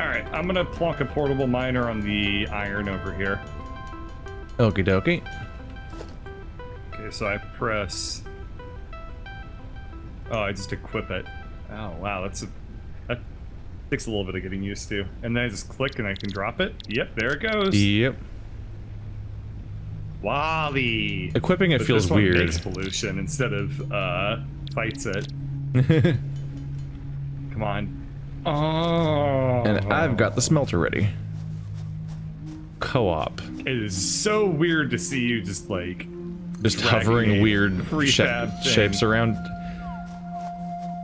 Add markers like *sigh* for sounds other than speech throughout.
All right, I'm gonna plonk a portable miner on the iron over here. Okie dokie. Okay, so I press. Oh, I just equip it. Oh wow, that's a that takes a little bit of getting used to. And then I just click and I can drop it. Yep, there it goes. Yep. Wally. Equipping it But feels weird. Makes pollution instead of uh fights it. *laughs* Come on. Oh. and I've got the smelter ready. Co-op. It is so weird to see you just like Just hovering weird sha- shapes around.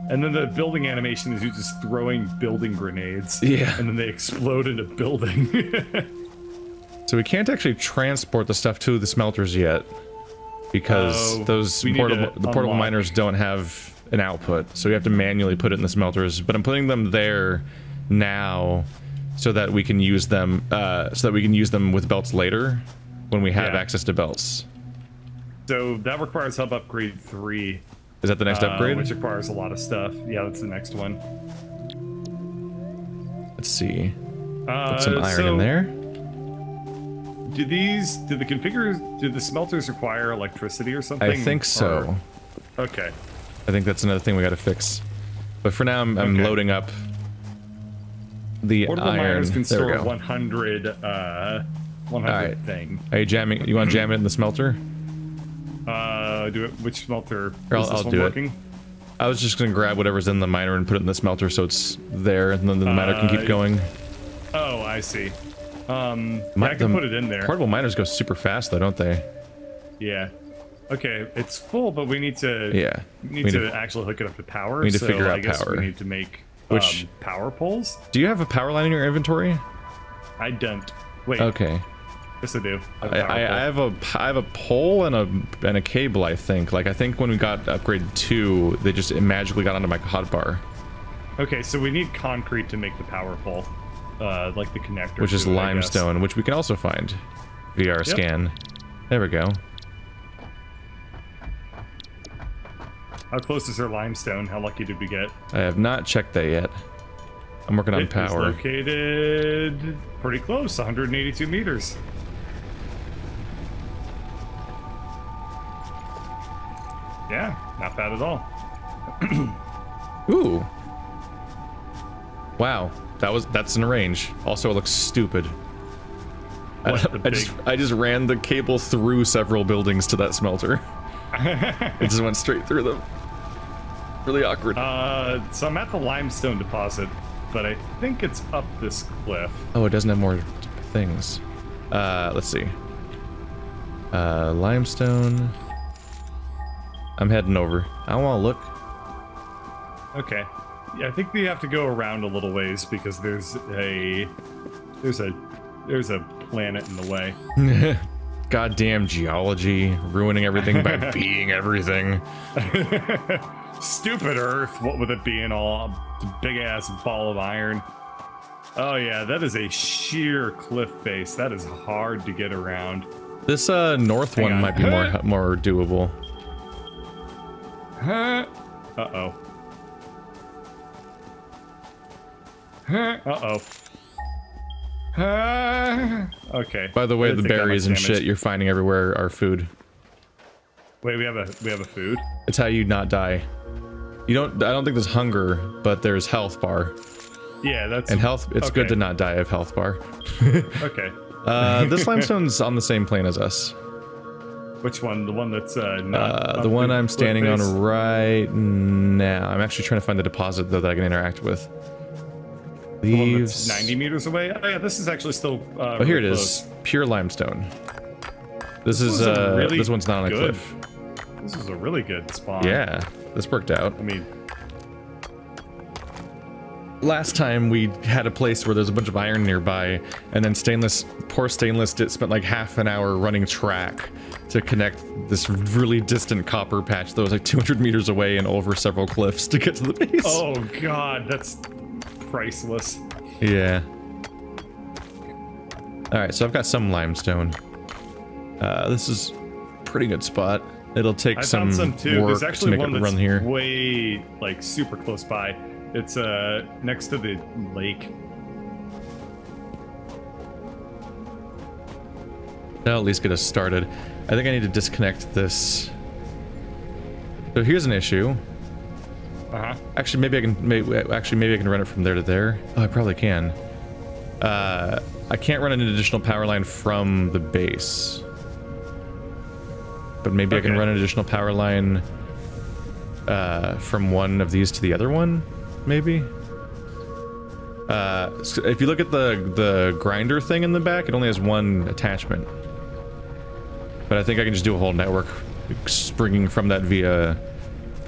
And then the building animation is you just throwing building grenades. Yeah. And then they explode into building. So we can't actually transport the stuff to the smelters yet. Because Oh, those portable the portable unlock- miners don't have an output. So we have to manually put it in the smelters. But I'm putting them there now so that we can use them uh, so that we can use them with belts later when we have Yeah. access to belts. so that requires hub upgrade three. Is that the next uh, upgrade? Which requires a lot of stuff. Yeah, that's the next one. Let's see. Uh, Put some iron so in there. Do these, do the configures, do the smelters require electricity or something? I think so. Or- okay. I think that's another thing we got to fix. But for now, I'm, I'm Okay. loading up the Portable iron. miners can there we store go. 100, uh, 100 Alright. thing. Are you jamming? You want to jam it in the smelter? Uh, do it, which smelter? I'll- is this I'll one do it. working? I was just gonna grab whatever's in the miner and put it in the smelter so it's there, and then the miner can keep Uh, going. Oh, I see. Um, Mi- yeah, I can put it in there. Portable miners go super fast though, don't they? Yeah. Okay, it's full, but we need to. Yeah. Need We to need to- actually hook it up to power. we need to so figure I out guess power. We need to make Which- um, power poles. Do you have a power line in your inventory? I don't. Wait. Okay. Yes, I do. I, I, pole. I have a I have a pole and a and a cable. I think. Like I think when we got upgrade two, they just magically got onto my hotbar, Okay, so we need concrete to make the power pole, uh, like the connector. which is it, limestone, which we can also find via our scan. There we go. How close is our limestone? How lucky did we get? I have not checked that yet. I'm working on It power. located pretty close, 182 meters. Yeah, not bad at all. *clears throat* Ooh. Wow, that was that's in range. Also, it looks stupid. I, What, *laughs* the I just I just ran the cable through several buildings to that smelter. *laughs* it just went straight through them. Really awkward. Uh, so I'm at the limestone deposit, but I think it's up this cliff. oh, it doesn't have more things. Uh, let's see. Uh, limestone. I'm heading over. I want to look. Okay. Yeah, I think we have to go around a little ways because there's a there's a there's a planet in the way. *laughs* Goddamn geology, ruining everything by *laughs* being everything. *laughs* Stupid Earth, what with it being all big ass ball of iron. Oh yeah, that is a sheer cliff face. That is hard to get around. This uh north Hang one on. might be more more doable. Huh? Uh oh. Uh oh. Huh? Okay. By the way, the didn't think that berries and shit you're finding everywhere are food. Wait, we have a we have a food. It's how you not die. You don't. I don't think there's hunger, but there's health bar Yeah, that's and health. It's good to not die of health bar. *laughs* Okay. Uh, this *laughs* limestone's on the same plane as us. Which one? The one that's uh, not Uh, the one I'm standing on right now. I'm actually trying to find the deposit though that I can interact with. The one that's Leaves. 90 meters away. Oh yeah, this is actually still. Uh, Oh, here it really is. Pure limestone. This, is uh. really this one's not on a good cliff. This is a really good spawn. Yeah, this worked out. I mean, last time we had a place where there's a bunch of iron nearby and then stainless poor stainless did spent like half an hour running track to connect this really distant copper patch that was like 200 meters away and over several cliffs to get to the base oh god, that's priceless. yeah all right so i've got some limestone uh this is pretty good spot It'll take I some, found some too. There's actually one run here. way like super close by. It's uh next to the lake. That'll at least get us started. I think I need to disconnect this. So here's an issue. Uh-huh. Actually, maybe I can. Maybe, actually, maybe I can run it from there to there. Oh, I probably can. Uh, I can't run an additional power line from the base but maybe I can run an additional power line uh, from one of these to the other one. Maybe. Uh, so if you look at the the grinder thing in the back, it only has one attachment. But I think I can just do a whole network springing from that via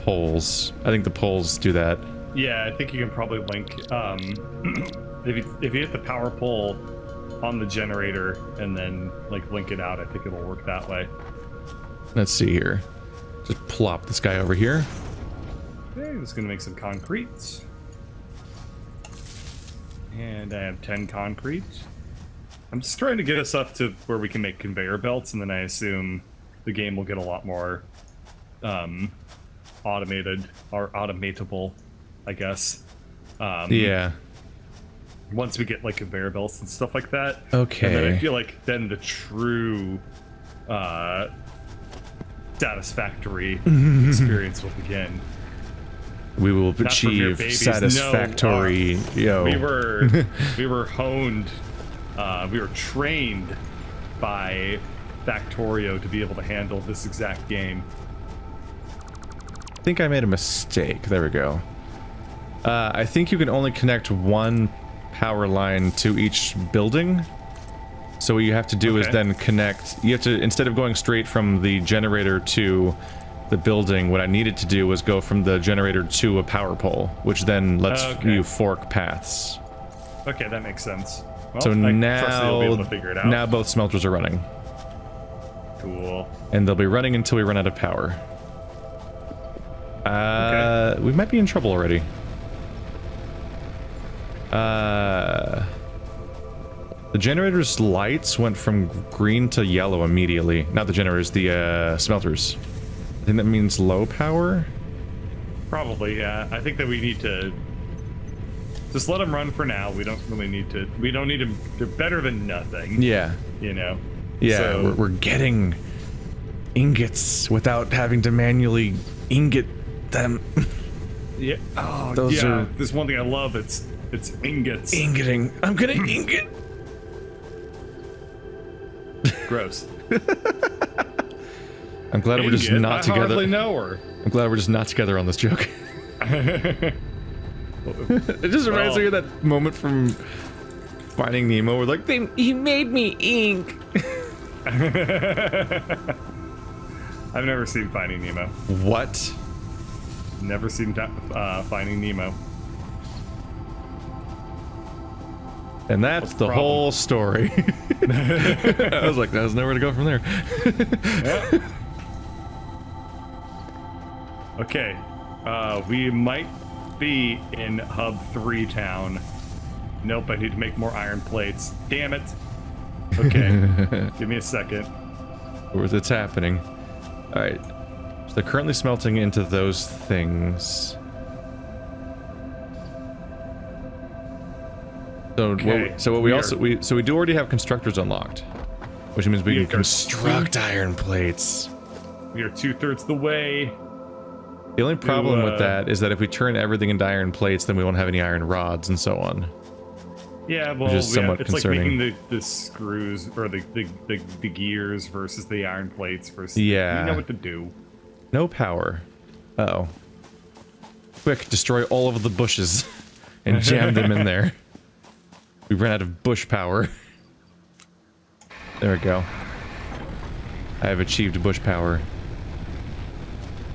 poles. I think the poles do that. Yeah, I think you can probably link. Um, *clears throat* if you if you hit the power pole on the generator and then like link it out, I think it'll work that way. Let's see here. Just plop this guy over here. Okay, just gonna make some concrete. And I have 10 concrete. I'm just trying to get us up to where we can make conveyor belts, and then I assume the game will get a lot more um, automated or automatable, I guess. Um, Yeah. Once we get like conveyor belts and stuff like that. Okay. And then I feel like then the true uh, satisfactory *laughs* experience will begin. We will Not achieve babies, no, uh, satisfactory. yo. we were *laughs* we were honed uh, we were trained by factorio to be able to handle this exact game I think I made a mistake. There we go. Uh, I think you can only connect one power line to each building. So what you have to do is then connect. You have to instead of going straight from the generator to the building, what I needed to do was go from the generator to a power pole, which then lets Okay. you fork paths. okay that makes sense well, So I trust that you'll be now, able to figure it out now both smelters are running, cool and they'll be running until we run out of power. Uh, we might be in trouble already. Uh, the generator's lights went from green to yellow immediately. Not the generators, the uh, smelters. I think that means low power. probably yeah i think that we need to just let them run for now we don't really need to we don't need to they're better than nothing Yeah, you know yeah. So- We're, we're getting ingots without having to manually ingot them. *laughs* yeah oh Those yeah are- there's one thing i love it's it's ingots Ingoting. I'm gonna ingot. Gross *laughs* I'm glad we're just Ingot? not I together. hardly know her I'm glad we're just not together on this joke. *laughs* *laughs* it just reminds me of that moment from Finding Nemo where like they he made me ink. I've never seen Finding Nemo. What? Never seen uh, Finding Nemo. And that's the the whole story. *laughs* I was like, there's nowhere to go from there. Okay, uh, we might be in Hub 3 town. Nope, I need to make more iron plates. Damn it. Okay, *laughs* give me a second. It's happening. Alright. So they're currently smelting into those things. So Okay, what, so what we, we also are- we so we do already have constructors unlocked. Which means we We can construct iron plates. We are two thirds the way. The only problem uh, with that is that if we turn everything into iron plates, then we won't have any iron rods and so on. Yeah, well, we somewhat have, it's concerning. like making the, the screws or the, the, the, the gears versus the iron plates versus. Yeah. You know what to do. No power. Uh oh. Quick, destroy all of the bushes *laughs* and jam them in there. *laughs* We ran out of bush power. There we go. I have achieved bush power.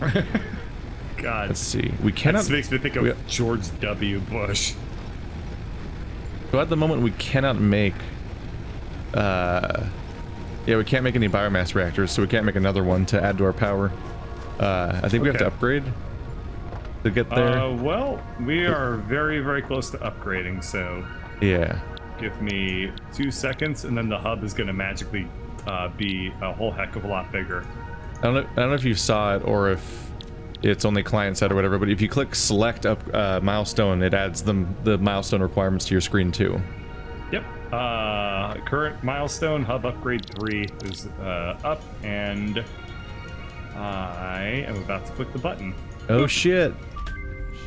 *laughs* God. Let's see. We cannot. This makes me think of we- George W. Bush. So at the moment, we cannot make. Uh, yeah, we can't make any biomass reactors, so we can't make another one to add to our power. Uh, I think we have to upgrade to get there. Uh, well, we are very, very close to upgrading, so yeah. give me two seconds, and then the hub is going to magically uh, be a whole heck of a lot bigger. I don't know. I don't know if you saw it or if it's only client side or whatever. But if you click select up uh, milestone, it adds them the milestone requirements to your screen too. Yep, Uh, current milestone hub upgrade three is uh, up, and I am about to click the button. Oh shit.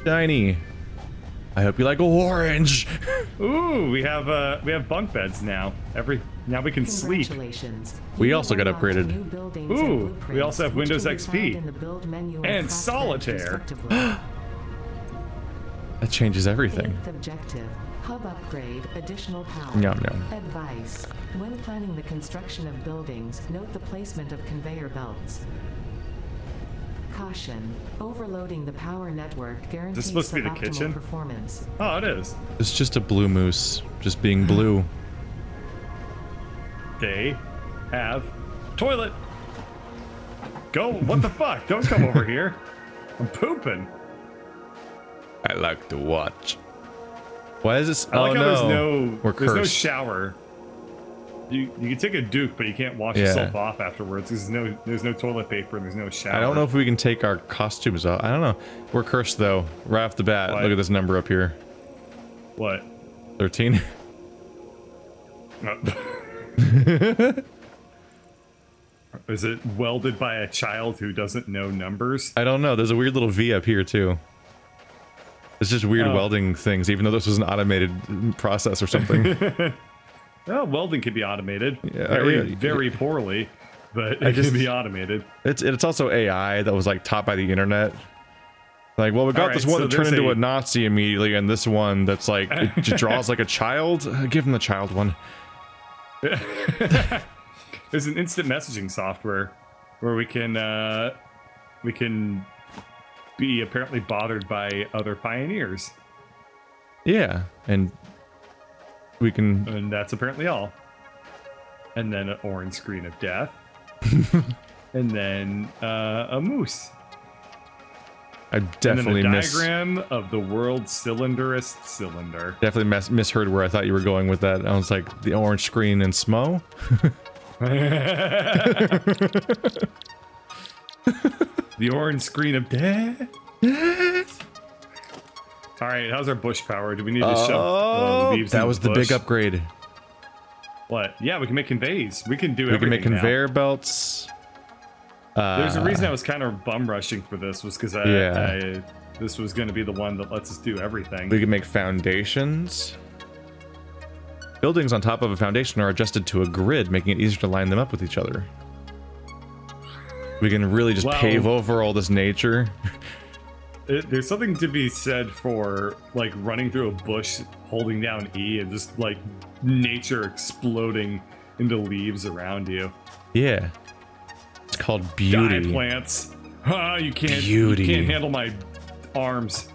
Shiny. I hope you like orange. Ooh, we have uh, we have bunk beds now. Every now we can sleep. We also got upgraded. Ooh, we also have Windows XP. found in the build menu And solitaire. *gasps* That changes everything. Eighth objective. Hub upgrade, additional power. Yum, yum. Advice. When planning the construction of buildings, note the placement of conveyor belts. Caution. Overloading the power network guarantees supposed to be the kitchen? performance. Oh, it is. It's just a blue moose, just being blue. They have toilet. Go. What the fuck? Don't come over *laughs* here. I'm pooping. I like to watch. Why is this? I like oh how no, there's no we're there's no shower. You you can take a duke, but you can't wash Yeah. yourself off afterwards. There's no there's no toilet paper and there's no shower. I don't know if we can take our costumes off. I don't know. We're cursed though. Right off the bat. What? Look at this number up here. what. 13. *laughs* *laughs* Is it welded by a child who doesn't know numbers? I don't know. There's a weird little V up here too. It's just weird Oh. welding things, even though this was an automated process or something. *laughs* Well, welding can be automated. Yeah, very very poorly, but it just- can be automated. it's it's also AI that was like taught by the internet. Like, well, we got this one so that turned into a- a Nazi immediately, and this one that's like it draws like a child. Uh, Give him the child one. *laughs* There's an instant messaging software where we can uh, we can be apparently bothered by other pioneers, Yeah, and we can. and that's apparently all. And then an orange screen of death, *laughs* and then uh, a moose, I and definitely then a miss. diagram of the world's cylinderest cylinder. Definitely mis- misheard where I thought you were going with that. I was like the orange screen and Smo. *laughs* The orange screen of death. *laughs* All right, how's our bush power? Do we need to shove uh, leaves Oh, that was the bush? big upgrade. What? Yeah, we can make conveys. We can do it. We can make everything now. conveyor belts. Uh, There's a reason I was kind of bum rushing for this was because I, Yeah. I this was going to be the one that lets us do everything. We can make foundations. Buildings on top of a foundation are adjusted to a grid, making it easier to line them up with each other. We can really just Well- pave over all this nature. *laughs* There's something to be said for like running through a bush, holding down E, and just like nature exploding into leaves around you. Yeah. It's called beauty. Die plants. Ah, you can't. Beauty. You can't handle my arms.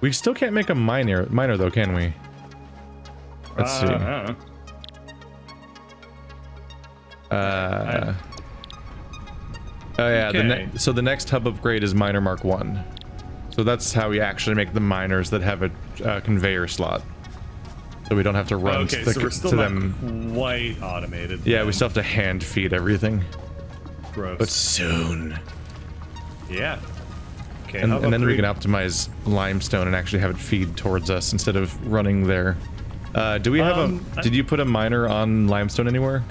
We still can't make a miner, miner though, can we? Let's Uh, see. I don't know. Uh, oh yeah. The so the next hub upgrade is miner mark one. So that's how we actually make the miners that have a uh, conveyor slot. So we don't have to run Okay, to, the, so we're to them. quite automated. Yeah, then. we still have to hand feed everything, Gross. but soon. yeah. Okay, And, and then we can optimize limestone and actually have it feed towards us instead of running there. Uh, do we have Um, a? Did you put a miner on limestone anywhere?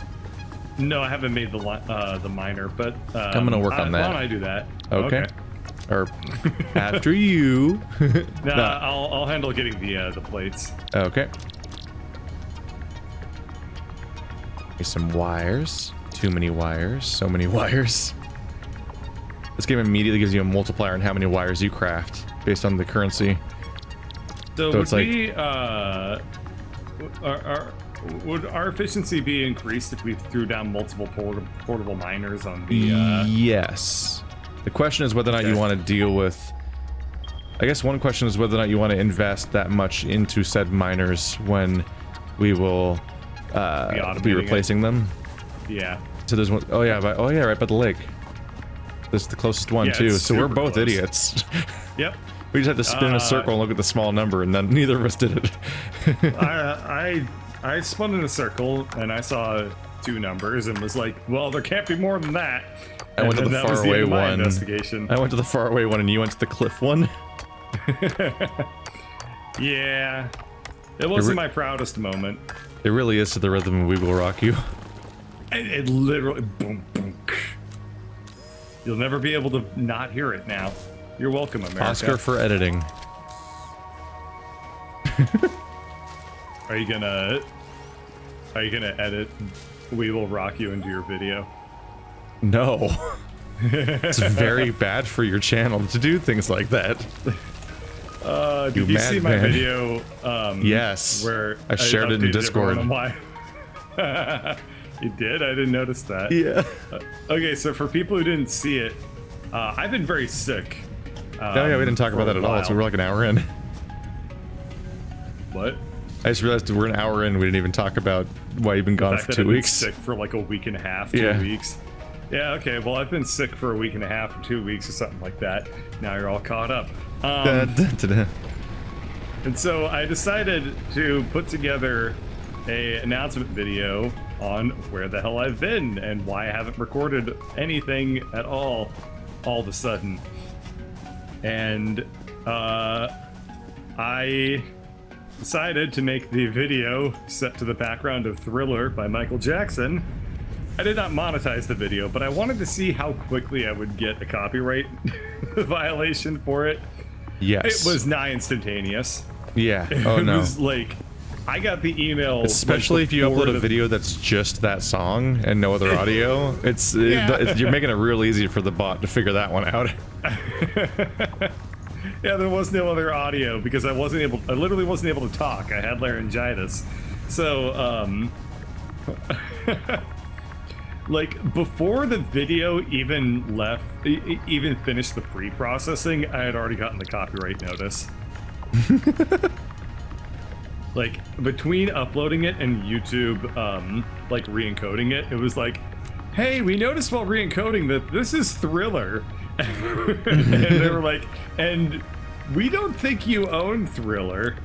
No, I haven't made the uh, the miner, but um, I'm gonna work I- on that. Why don't I do that? Okay. Or *laughs* after you. *laughs* Nah, No. I'll I'll handle getting the uh, the plates. Okay. Here's some wires. Too many wires. So many *laughs* wires. This game immediately gives you a multiplier on how many wires you craft based on the currency. So, So would it's like- we uh, our, our, would our efficiency be increased if we threw down multiple port- portable miners on the? Uh, yes. The question is whether or not you want to deal with. I guess one question is whether or not you want to invest that much into said miners when we will uh, Be be, automating it. replacing them. yeah. So there's one oh yeah, by, oh yeah, right by the lake. This is the closest one Yeah, too. So we're both close. idiots. *laughs* Yep. we just had to spin Uh, a circle and look at the small number, and then neither of us did it. *laughs* I I I spun in a circle and I saw two numbers and was like, well, there can't be more than that. I went to And the that was faraway end of one. Investigation. I went to the faraway one, and you went to the cliff one. *laughs* Yeah. It wasn't my proudest moment. It really is to the rhythm and we will rock you. It, it literally boom boom. You'll never be able to not hear it now. You're welcome, America. Oscar for editing. *laughs* Are you gonna Are you gonna edit We Will Rock You into your video? No. *laughs* it's very bad for your channel to do things like that. Uh, did You you, see my video? Um, Yes. where I shared it in Discord. everyone on why- *laughs* you did? I didn't notice that. Yeah. Uh, okay, so for people who didn't see it, uh, I've been very sick. Um, Oh yeah, we didn't talk about that at all. So we're like an hour in. What? I just realized we're an hour in. We didn't even talk about why you've been gone for two I've been weeks. Sick for like a week and a half, two Yeah. weeks. Yeah. Okay. Well, I've been sick for a week and a half or two weeks or something like that. Now you're all caught up. Um. And so I decided to put together a announcement video on where the hell I've been and why I haven't recorded anything at all all of a sudden. And uh, I decided to make the video set to the background of Thriller by Michael Jackson. I did not monetize the video, but I wanted to see how quickly I would get a copyright *laughs* violation for it. Yes. It was nigh instantaneous. Yeah. *laughs* Oh it no. was like I got the email, like, Especially if you upload a video that's just that song and no other audio, *laughs* it's, it- it's- you're making it real easy for the bot to figure that one out. Yeah, there was no other audio because I wasn't able. I literally wasn't able to talk. I had laryngitis, so um, *laughs* like before the video even left, even finished the pre-processing, I had already gotten the copyright notice. *laughs* like between uploading it and YouTube, um, like re-encoding it, it was like, "Hey, we noticed while re-encoding that this is Thriller," *laughs* and they were like, "And we don't think you own Thriller.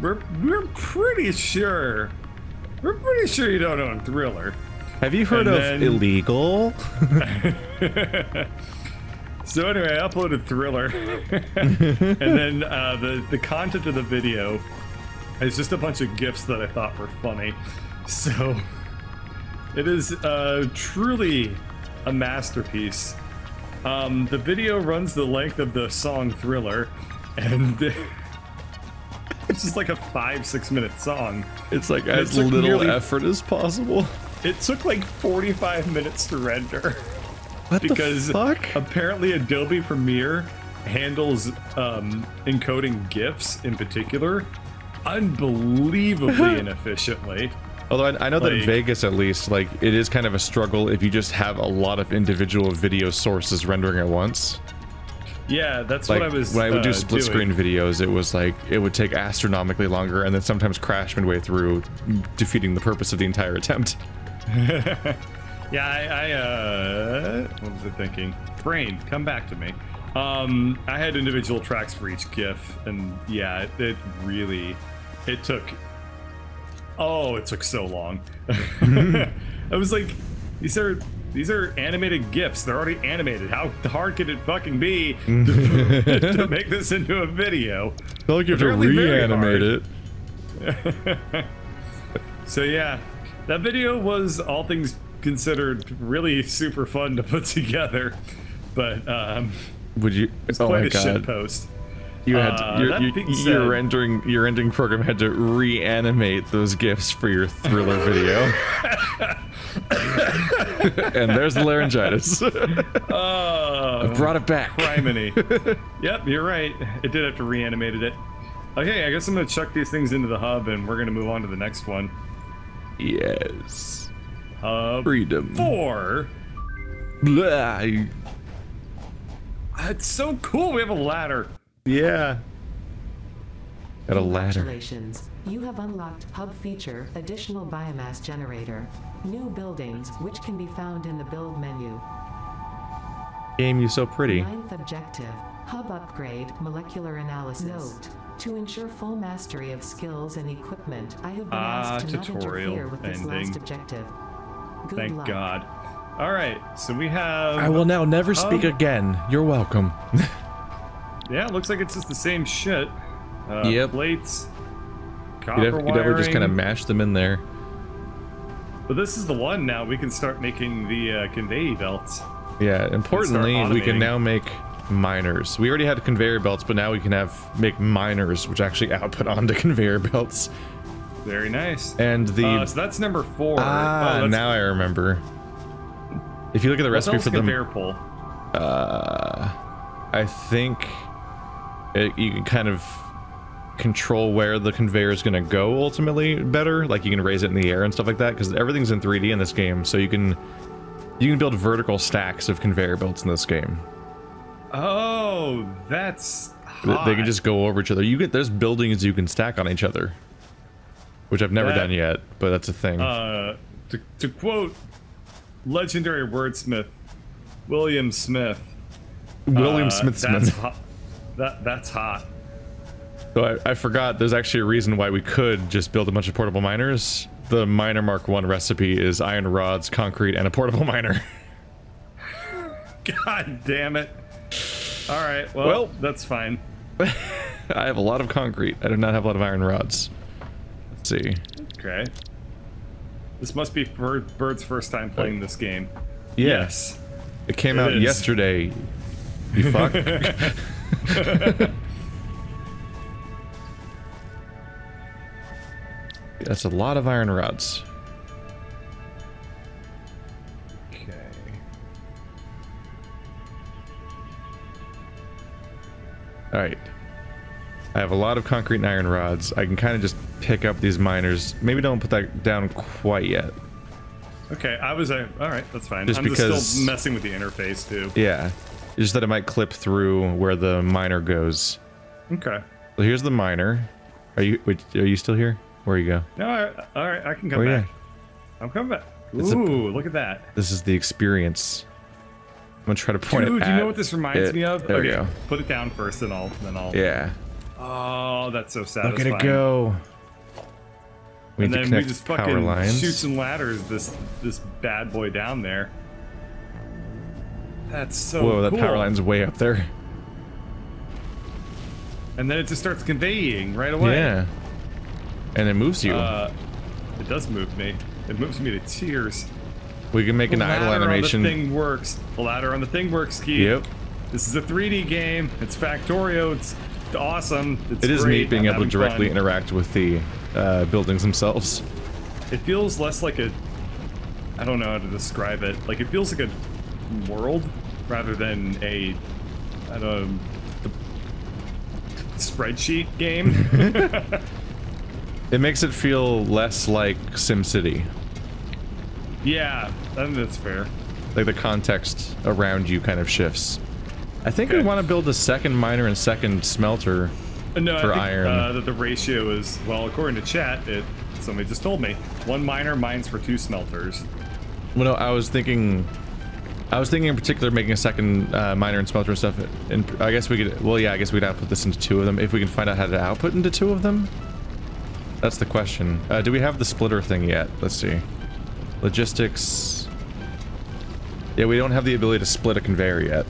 We're we're pretty sure. We're pretty sure you don't own Thriller." Have you heard And of then- illegal? *laughs* *laughs* So anyway, I uploaded Thriller, and then uh, the the content of the video is just a bunch of gifs that I thought were funny. So it is uh, truly a masterpiece. Um, the video runs the length of the song Thriller, and *laughs* it's just like a five six minute song. It's like It as took little nearly- effort as possible. It took like 45 minutes to render. What because the fuck? apparently Adobe Premiere handles um, encoding GIFs in particular unbelievably *laughs* inefficiently. Although I, I know that in Vegas, at least, like it is kind of a struggle if you just have a lot of individual video sources rendering at once. Yeah, that's Like what I was. when I would do uh, split doing. screen videos, it was like it would take astronomically longer, and then sometimes crash midway through, defeating the purpose of the entire attempt. *laughs* Yeah, I, I uh, what was I thinking? Brain, come back to me. Um, I had individual tracks for each GIF, and yeah, it, it really, it took. Oh, it took so long. *laughs* I was like, these are these are animated GIFs. They're already animated. How hard could it fucking be to, *laughs* to make this into a video? I feel like you have to reanimate it. *laughs* So yeah, that video was all things considered really super fun to put together, but um, Would you? it's oh quite a shit post. You had Uh, to, your, that your, being your rendering your ending program had to reanimate those gifs for your thriller video. *laughs* and there's the laryngitis. *laughs* Oh, Brought it back. criminy. *laughs* yep, you're right. It did have to reanimate it. Okay, I guess I'm gonna chuck these things into the hub, and we're gonna move on to the next one. Yes. Hub Freedom. four. Blah. It's so cool. We have a ladder. Yeah. Got a ladder. Congratulations. You have unlocked Hub Feature Additional Biomass Generator. New buildings, which can be found in the Build menu. Game, you so pretty. Ninth objective, Hub Upgrade Molecular Analysis. Note, to ensure full mastery of skills and equipment, I have been Ah, asked to not tutorial interfere with this last objective. Good Thank luck. God. All right, so we have. I will now never speak Um, again. You're welcome. *laughs* Yeah, it looks like it's just the same shit. Uh, Yep. Plates. copper You'd, have, you'd ever just kind of mash them in there. But this is the one now. We can start making the uh, conveyor belts. Yeah, importantly, we can now make miners. We already had conveyor belts, but now we can have make miners, which actually output onto *laughs* conveyor belts. Very nice. And the Uh, so that's number four. ah, oh, now I remember. If you look at the recipe for the conveyor pull? uh, I think it, you can kind of control where the conveyor is going to go ultimately better. Like you can raise it in the air and stuff like that because everything's in 3D in this game, so you can you can build vertical stacks of conveyor belts in this game. Oh, that's Th- They can just go over each other. You get there's buildings you can stack on each other, which I've never That- done yet, but that's a thing. Uh, to, to quote legendary wordsmith William Smith. William uh, Smith That's hot. That that's hot. So I, I forgot. There's actually a reason why we could just build a bunch of portable miners. The miner Mark One recipe is iron rods, concrete, and a portable *laughs* miner. God damn it. All right. Well, Well- that's fine. *laughs* I have a lot of concrete. I do not have a lot of iron rods. Let's see. Okay. This must be Bird, Bird's first time playing this game. Yes. It came It out is. yesterday. You fuck. *laughs* *laughs* That's a lot of iron rods. Okay. All right. I have a lot of concrete and iron rods. I can kind of just pick up these miners. Maybe don't put that down quite yet. Okay, I was uh, all right. That's fine. Just I'm because- just still messing with the interface too. Yeah. Just that it might clip through where the miner goes. Okay. So here's the miner. Are you wait, are you still here? Where you go? No, all right, all right. I can come Oh, yeah. back. I'm coming back. It's a- Ooh, look at that. This is the experience. I'm gonna try to point Dude, it do you at know what this reminds it. me of? There okay, we go. put it down first, and I'll then I'll. Yeah. Oh, that's so satisfying. Look at it go. We And need to then we connect just power fucking lines. shoot some ladders. This this bad boy down there. That's so Whoa, that cool. power line's way up there. And then it just starts conveying right away. Yeah. And it moves you. Uh, it does move me. It moves me to tears. we can make The an idle ladder animation. On the thing works. The ladder on the thing works, Keith. Yep. This is a 3D game. It's Factorio. It's awesome. It's It is neat being I'm able to directly fun. interact with the uh, buildings themselves. It feels less like a. I don't know how to describe it. Like it feels like a world rather than a. I don't know. Spreadsheet game. *laughs* It makes it feel less like SimCity. yeah, I think that's fair. Like the context around you kind of shifts. I think we want to build a second miner and second smelter. Uh, No, For I think, iron. Uh, that the ratio is well, according to chat, it somebody just told me one miner mines for two smelters. Well, no, I was thinking, I was thinking in particular making a second uh, miner and smelter and stuff. And I guess we could, well, yeah, I guess we'd output this into two of them if we can find out how to output into two of them. That's the question. Uh, do we have the splitter thing yet? Let's see. Logistics. Yeah, we don't have the ability to split a conveyor yet.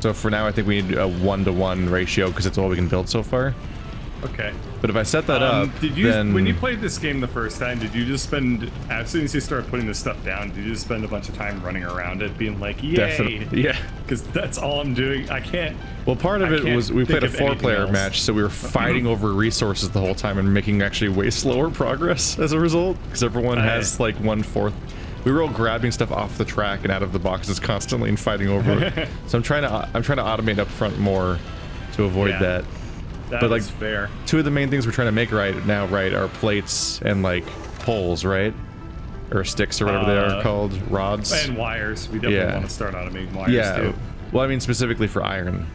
So for now, I think we need a one-to-one ratio because it's all we can build so far. Okay. But if I set that Um, up, did you then when you played this game the first time? Did you just spend as soon as you started putting this stuff down? Did you just spend a bunch of time running around it, being like, "Yay"? definitely, yeah. Because that's all I'm doing. I can't. Well, part of I it was we played a four-player match, so we were *laughs* fighting over resources the whole time and making actually way slower progress *laughs* as a result, because everyone I- has like one fourth. We were all grabbing stuff off the track and out of the boxes constantly and fighting over it. *laughs* so I'm trying to I'm trying to automate up front more to avoid Yeah. that. That But, like, fair. Two of the main things we're trying to make right now, right, are plates and like poles, right, or sticks or whatever they are Uh, called, rods. And wires. We definitely Yeah. want to start automating wires Yeah. too. Well, I mean specifically for iron.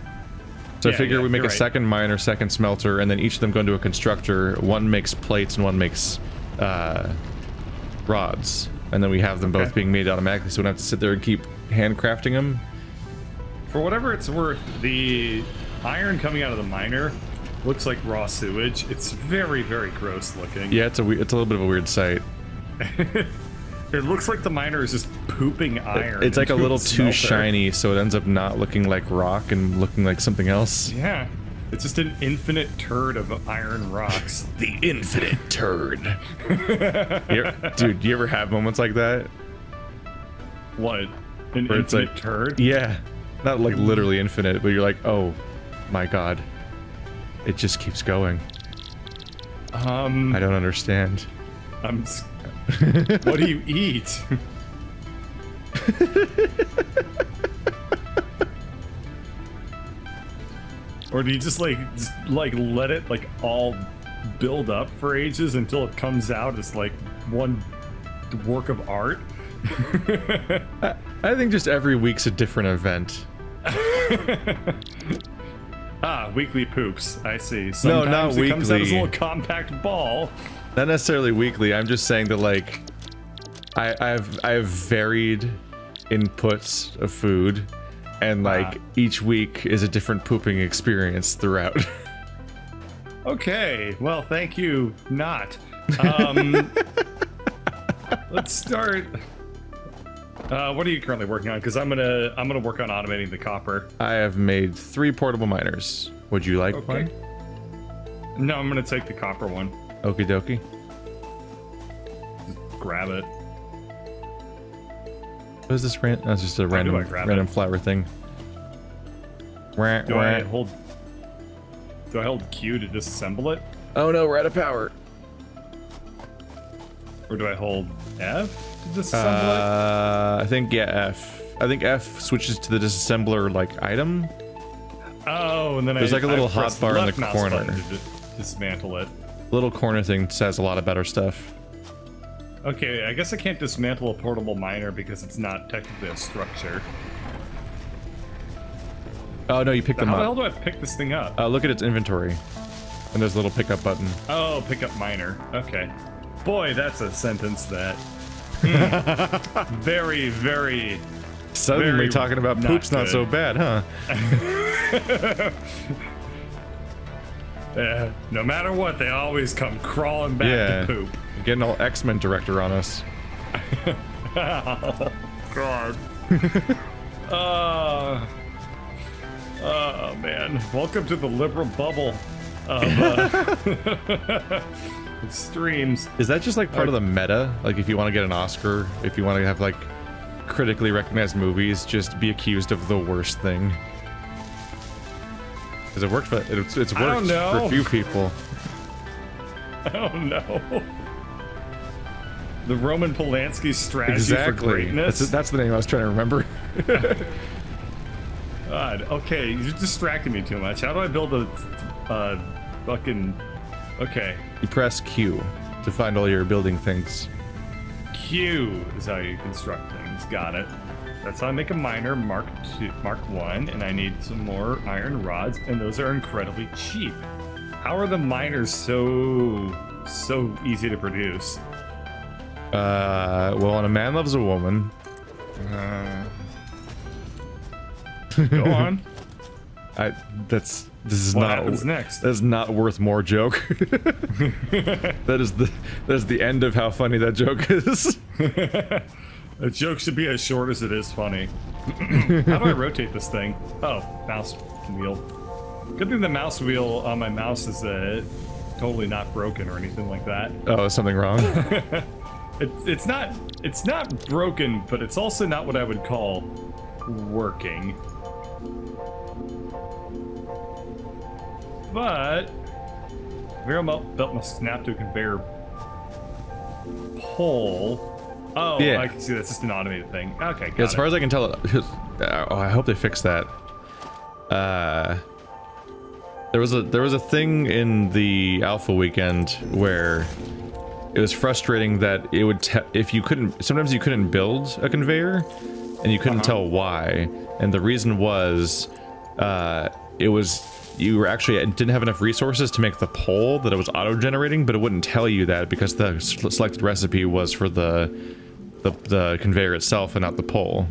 So I figure yeah, we make a right. second miner, second smelter, and then each of them go into a constructor. One makes plates and one makes uh, rods, and then we have them both being made automatically, so we don't have to sit there and keep handcrafting them. For whatever it's worth, the iron coming out of the miner looks like raw sewage. It's very, very gross looking. Yeah, it's a it's a little bit of a weird sight. *laughs* It looks like the miner is just pooping iron. It's like a little too smelter. shiny, so it ends up not looking like rock and looking like something else. Yeah. It's just an infinite turd of iron rocks. *laughs* The infinite turd. *laughs* You ever- dude, you ever have moments like that? What? An Where it's infinite like- turd? Yeah. Not like literally infinite, but you're like, oh my god. It just keeps going. Um, I don't understand. I'm. what do you eat? *laughs* or do you just like just, like let it like all build up for ages until it comes out as like one work of art? *laughs* I think just every week's a different event. *laughs* ah, weekly poops. I see. No, Sometimes not it comes out as a little compact ball. Not necessarily weekly. I'm just saying that like I I've I have varied inputs of food and like Ah. each week is a different pooping experience throughout. *laughs* Okay, well, thank you, not. *laughs* Um, let's start. Uh, what are you currently working on? Because I'm gonna I'm gonna work on automating the copper. I have made three portable miners. Would you like Okay. one? No, I'm gonna take the copper one. Okie dokie. Grab it. What is this random? That's just a do random random it? flower thing. Do I hold? Do I hold Q to disassemble it, Oh no, we're out of power. or do I hold F to disassemble? Uh, I think yeah, F. I think F switches to the disassembler like item. Oh, and then there's I, like a little press hotbar in the corner. to di- dismantle it. Little corner thing says a lot of better stuff. Okay, I guess I can't dismantle a portable miner because it's not technically a structure. Oh no, you picked them up. How the hell do I pick this thing up? Uh, look at its inventory, and there's a little pickup button. Oh, pick up miner. Okay. Boy, that's a sentence that. Hmm. *laughs* very, very. Suddenly Very talking about not poop's not so bad, huh? *laughs* Uh, no matter what, they always come crawling back Yeah. to poop. Getting all X-Men director on us. Oh, *laughs* God. uh, oh, man. Welcome to the liberal bubble of uh, streams. Is that just like part of the meta? Like if you want to get an Oscar, if you want to have like critically recognized movies, just be accused of the worst thing. Because it worked for it's, it's I don't worked know. for a few people. *laughs* Oh, no. The Roman Polanski strategy for greatness. That's, that's the name I was trying to remember. *laughs* God, okay, you're distracting me too much. How do I build a, uh, fucking, okay. you press Q to find all your building things. Q is how you construct things. Got it. That's how I make a miner, Mark two, Mark one, and I need some more iron rods, and those are incredibly cheap. How are the miners so so easy to produce? Uh, well, when a man loves a woman, *laughs* Go on. I that's this is What not happens next? That's not worth more joke. *laughs* that is the that is the end of how funny that joke is. *laughs* A joke should be as short as it is funny. *laughs* How do I rotate this thing? Oh, mouse wheel. Good thing the mouse wheel on my mouse is uh, totally not broken or anything like that. oh, is something wrong? It's it's not it's not broken, but it's also not what I would call working. But conveyor belt must snap to a conveyor pole. Oh, Yeah. I can see that's just an automated thing. Okay, got as far it. as I can tell, oh, I hope they fix that. Uh, there was a there was a thing in the alpha weekend where it was frustrating that it would if you couldn't sometimes you couldn't build a conveyor and you couldn't tell why and the reason was uh, it was you were actually didn't have enough resources to make the pole that it was auto generating but it wouldn't tell you that because the selected recipe was for the the, the conveyor itself and not the pole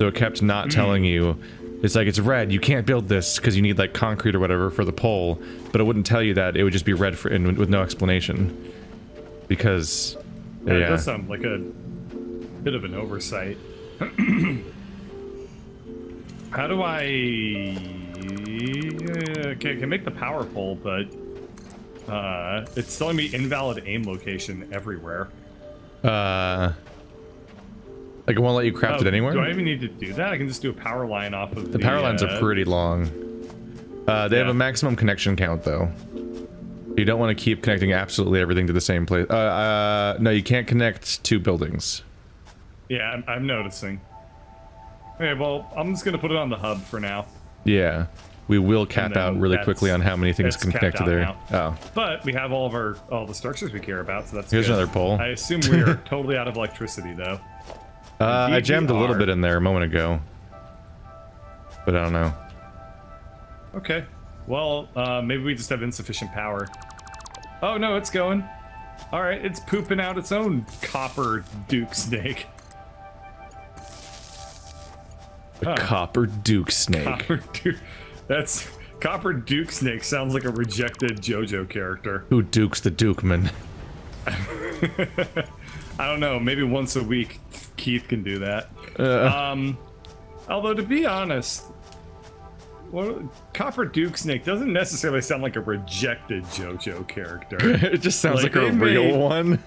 so it kept not hmm. telling you. It's like it's red you can't build this because you need like concrete or whatever for the pole but it wouldn't tell you that it would just be red for and with no explanation. Because Yeah, yeah, It does sound like a bit of an oversight. *clears throat* How do I Yeah, okay, I can make the power pole, but uh, it's telling me invalid aim location everywhere. Uh, like it won't let you craft Oh, it anywhere. Do I even need to do that? I can just do a power line off of the. the power lines uh, are pretty long. Uh, they have a maximum connection count though. You don't want to keep connecting absolutely everything to the same place. Uh, uh, no, you can't connect two buildings. Yeah, I'm, I'm noticing. Okay, well, I'm just gonna put it on the hub for now. Yeah, we will cap out really quickly on how many things can connect to there. now. Oh, But we have all of our all the structures we care about, so that's Here's good. another pole. I assume we are *laughs* totally out of electricity, though. uh, I jammed a little bit in there a moment ago, but I don't know. Okay. Well, uh, maybe we just have insufficient power. Oh no, it's going. All right, it's pooping out its own copper Duke snake. A copper Duke snake. Copper Duke. That's copper Duke snake. Sounds like a rejected JoJo character. Who dukes the Dukeman? *laughs* I don't know. Maybe once a week, Keith can do that. Uh, Um, although to be honest, what, Copper Duke Snake doesn't necessarily sound like a rejected JoJo character. *laughs* it just sounds like like, a real made- *laughs* one.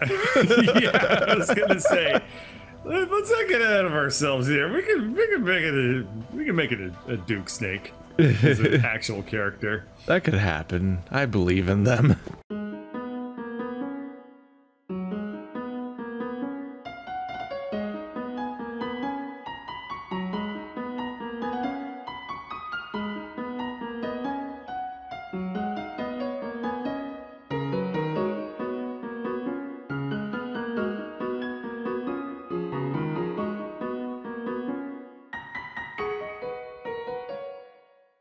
yeah, I was gonna say. let- Let's not get ahead of ourselves here. We can we can make it a we can make it a, a Duke Snake *laughs* as an actual character. that could happen. I believe in them. *laughs*